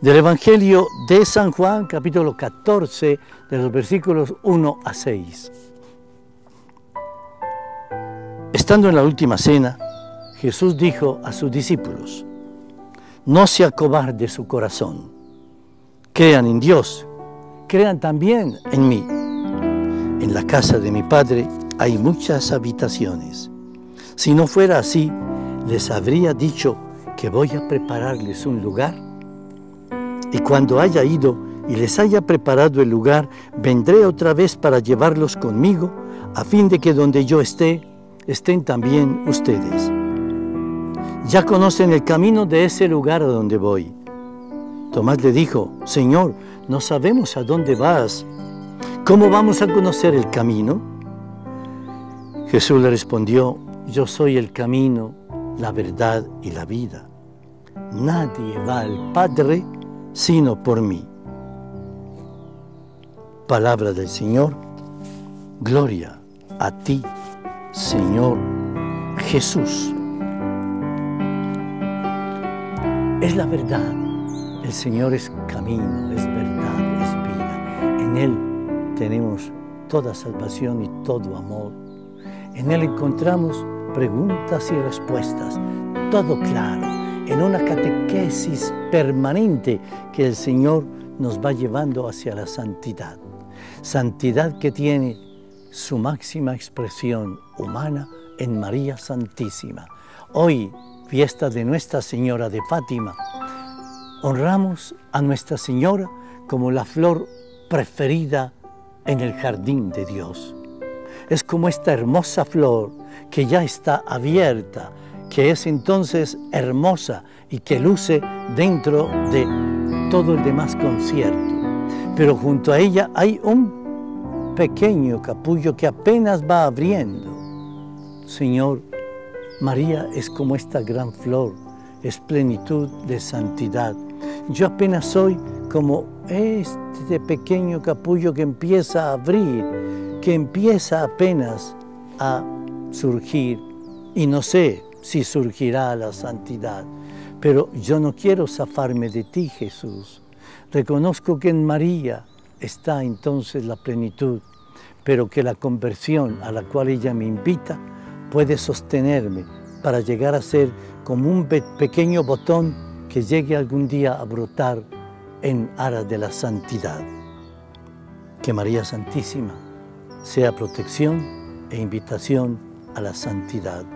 Del Evangelio de San Juan, capítulo 14, de los versículos 1 a 6. Estando en la última cena, Jesús dijo a sus discípulos, no se acobarde su corazón, crean en Dios, crean también en mí. En la casa de mi Padre hay muchas habitaciones. Si no fuera así, les habría dicho que voy a prepararles un lugar. Y cuando haya ido y les haya preparado el lugar, vendré otra vez para llevarlos conmigo, a fin de que donde yo esté, estén también ustedes. Ya conocen el camino de ese lugar a donde voy. Tomás le dijo, Señor, no sabemos a dónde vas. ¿Cómo vamos a conocer el camino? Jesús le respondió, yo soy el camino, la verdad y la vida. Nadie va al Padre sino por mí. Palabra del Señor, gloria a ti, Señor Jesús. Es la verdad. El Señor es camino, es verdad, es vida. En Él tenemos toda salvación y todo amor. En Él encontramos preguntas y respuestas, todo claro, en una catequesis permanente que el Señor nos va llevando hacia la santidad. Santidad que tiene su máxima expresión humana en María Santísima. Hoy fiesta de Nuestra Señora de Fátima, honramos a Nuestra Señora como la flor preferida en el jardín de Dios. Es como esta hermosa flor que ya está abierta, que es entonces hermosa y que luce dentro de todo el demás concierto. Pero junto a ella hay un pequeño capullo que apenas va abriendo. Señor, María es como esta gran flor, es plenitud de santidad. Yo apenas soy como este pequeño capullo que empieza a abrir, que empieza apenas a surgir y no sé si surgirá la santidad. Pero yo no quiero zafarme de ti, Jesús. Reconozco que en María está entonces la plenitud, pero que la conversión a la cual ella me invita puede sostenerme para llegar a ser como un pequeño botón que llegue algún día a brotar en aras de la santidad. Que María Santísima sea protección e invitación a la santidad.